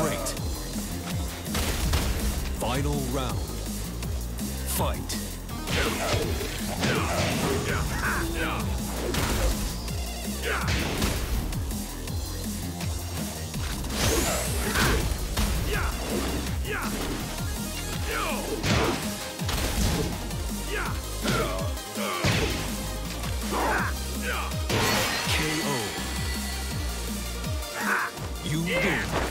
Great. Final round. Fight. Yeah. KO. You win.